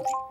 you